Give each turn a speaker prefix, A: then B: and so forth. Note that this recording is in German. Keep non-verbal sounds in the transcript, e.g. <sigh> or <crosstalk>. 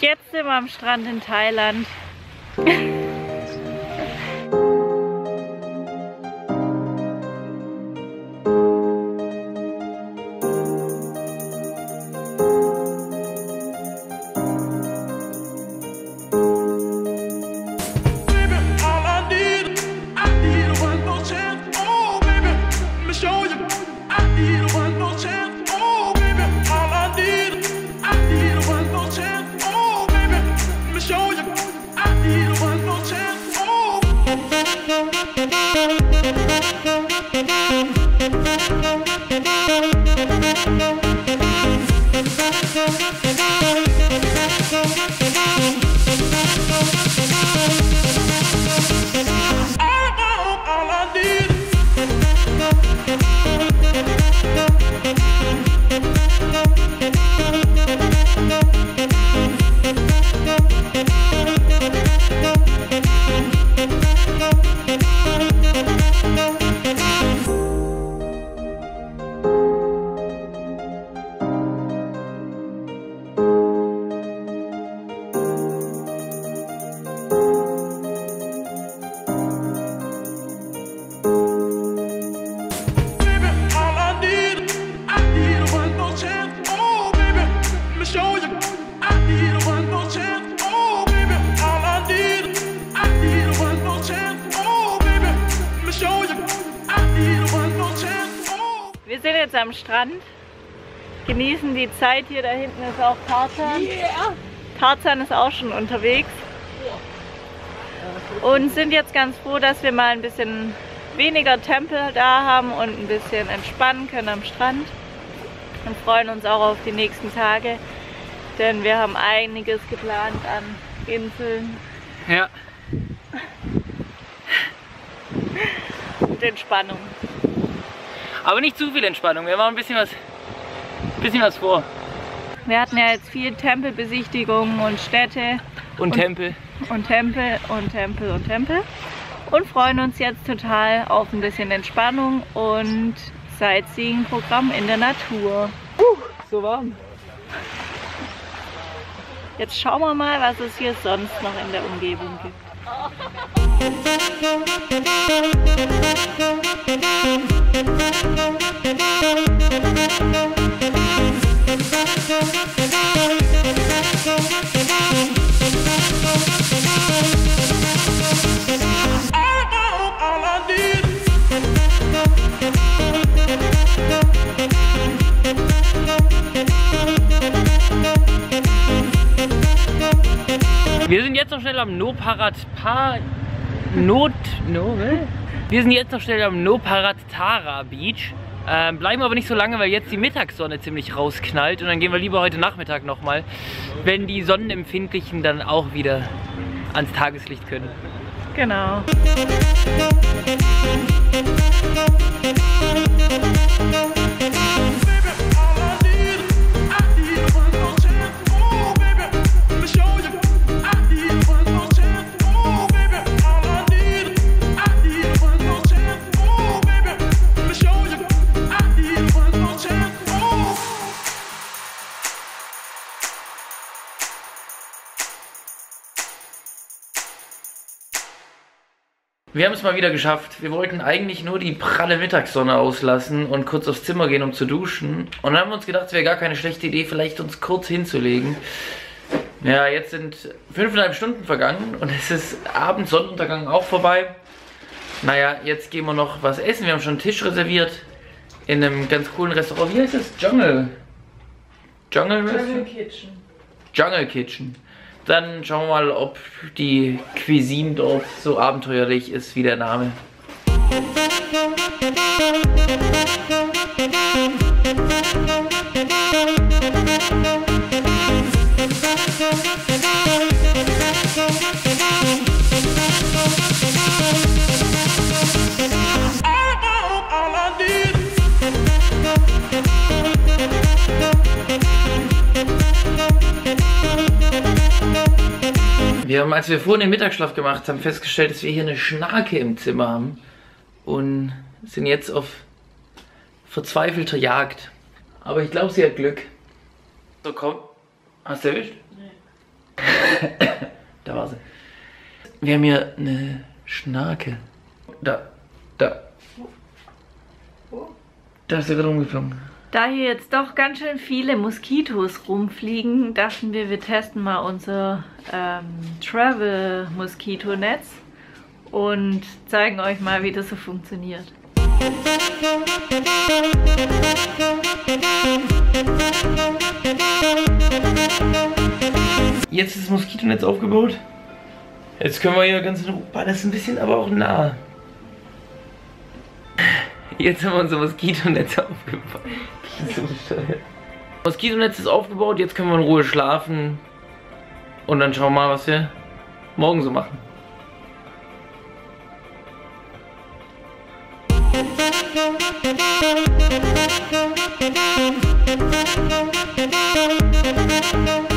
A: Jetzt sind wir am Strand in Thailand. <laughs> jetzt am Strand, genießen die Zeit. Hier da hinten ist auch Tarzan. Tarzan ist auch schon unterwegs. Und sind jetzt ganz froh, dass wir mal ein bisschen weniger Tempel da haben und ein bisschen entspannen können am Strand. Und freuen uns auch auf die nächsten Tage, denn wir haben einiges geplant an Inseln
B: Ja.
A: und Entspannung.
B: Aber nicht zu viel Entspannung. Wir machen ein bisschen was, bisschen was vor.
A: Wir hatten ja jetzt viel Tempelbesichtigungen und Städte
B: Und, Tempel.
A: und Tempel und Tempel und Tempel und freuen uns jetzt total auf ein bisschen Entspannung und Sightseeing-Programm in der Natur.
B: So warm.
A: Jetzt schauen wir mal, was es hier sonst noch in der Umgebung gibt.
C: All, <laughs>
B: Wir sind jetzt noch schnell am Noparat Pa Not no? Wir sind jetzt noch schnell am Noparat Tara Beach. Ähm, bleiben aber nicht so lange, weil jetzt die Mittagssonne ziemlich rausknallt und dann gehen wir lieber heute Nachmittag nochmal, wenn die Sonnenempfindlichen dann auch wieder ans Tageslicht können.
A: Genau.
B: Wir haben es mal wieder geschafft. Wir wollten eigentlich nur die pralle Mittagssonne auslassen und kurz aufs Zimmer gehen, um zu duschen. Und dann haben wir uns gedacht, es wäre gar keine schlechte Idee, vielleicht uns kurz hinzulegen. Ja, jetzt sind fünfeinhalb Stunden vergangen und es ist Abend, Sonnenuntergang auch vorbei. Naja, jetzt gehen wir noch was essen. Wir haben schon einen Tisch reserviert in einem ganz coolen Restaurant. Wie heißt das? Jungle. Jungle Restaurant?
A: Kitchen.
B: Jungle Kitchen. Dann schauen wir mal, ob die Cuisine dort so abenteuerlich ist wie der Name.
C: All, <laughs>
B: Wir haben, als wir vorhin den Mittagsschlaf gemacht haben, festgestellt, dass wir hier eine Schnake im Zimmer haben. Und sind jetzt auf verzweifelter Jagd. Aber ich glaube, sie hat Glück. So, komm. Hast du erwischt? <laughs> Da war sie. Wir haben hier eine Schnake. Da, da. Da ist er gerade umgeflogen.
A: Da hier jetzt doch ganz schön viele Moskitos rumfliegen, dachten wir, wir testen mal unser ähm, Travel-Moskitonetz und zeigen euch mal, wie das so funktioniert.
B: Jetzt ist das Moskitonetz aufgebaut. Jetzt können wir hier ganz in Ruhe. Das ist ein bisschen aber auch nah. Jetzt haben wir unser Moskitonetz aufgebaut. So. Moskitonetz ist aufgebaut, jetzt können wir in Ruhe schlafen. Und dann schauen wir mal, was wir morgen so machen.
C: Thank